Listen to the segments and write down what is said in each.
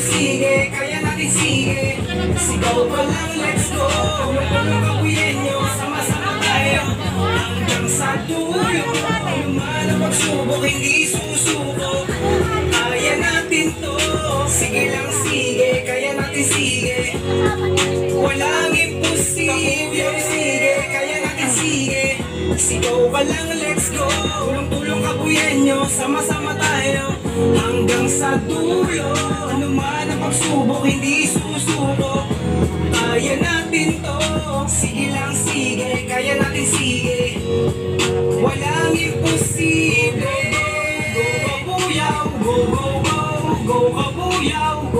Sige, kaya natin sige. Sigaw pa lang, let's go. Mga kabuyen nyo, sama-sama natin sige Walang imposible. Sige, kaya natin sige. Sigaw pa lang, let's go. Tulong-tulong kabuyen nyo, sama-sama tayo Hanggang sa dulo. Ano man ang pagsubok, hindi susuko. Kaya natin to. Sige lang, sige, kaya natin sige. Walang imposible. Go go go go Go. Kabuyaw, go go go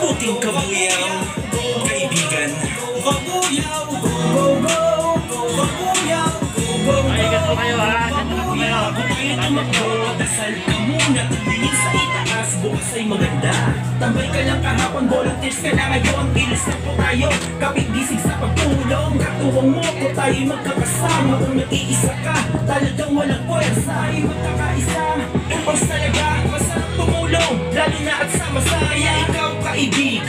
kabuyaw, go go go Ay, ganito kayo ha. Ganito po kayo. Bago kayo tumakbo, dasal ka muna. Tingin sa itaas, bukas ay maganda. Tambay ka lang kahapon, volunteers ka na ngayon. Ilis na po tayo, kapit gisig sa pagtulong. Katuwang mo ko tayo magkakasama. Kung nag-iisa ka, talagang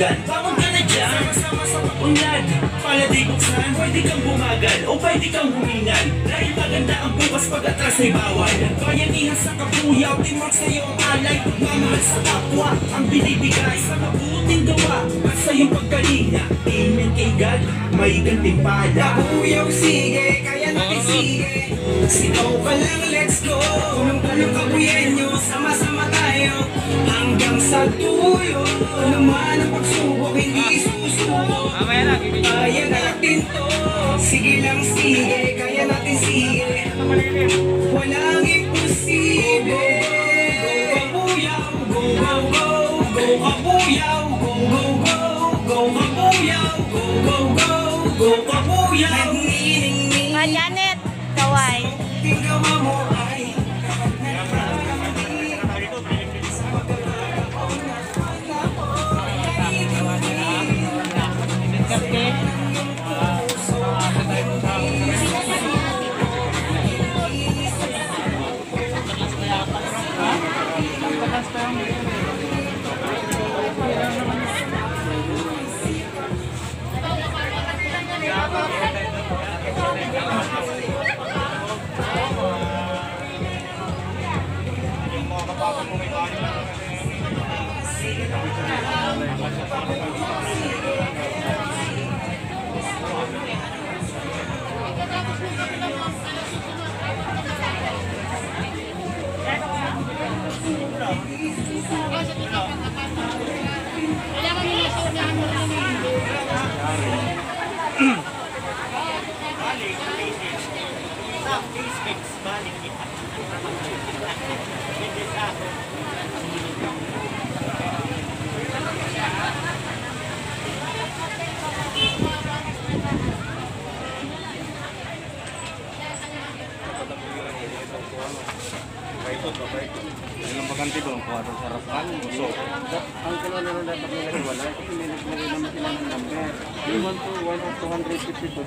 kaibigan, bangon ka na dyan. Sama-sama sa papunlad, pala di buksan. Pwede kang bumagal o pwede kang humingal. Dahil maganda ang bukas pag atras ay bawal. Bayanihan sa kapuyaw, teamwork sa'yo ang alay. Pagmamahal sa kapwa, ang binibigay sa mabuting gawa. At sa iyong pagkalinga, amen kay God, may gantimpala. Kabuyaw, sige, kaya natin sige Sigaw ka lang, let's go nyo, sama-sama tayo Hanggang sa dulo. Ano man ang pagsubok, hindi susuko bibigyan. Kaya natin to. Sige lang, sige, kaya natin sige. Walang imposible. Go go go go Go kabuyaw, go go go Go kabuyaw, go. Go go Go kabuyaw Nagniningning Janet, kaway. Tinggawa mo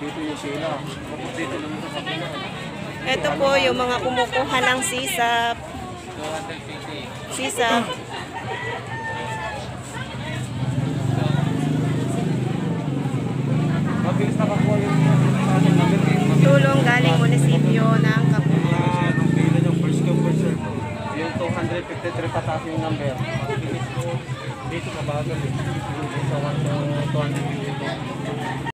Dito yung sila. Tapos dito naman sa kapila. Ito po yung mga kumukuha ng sisap. Sisap. Yung. Tulong galing munisipyo ng Kapuya. Ang pila yung first come, first 153 pataas yung number. Dito mabagal eh. Sa 1 to 250.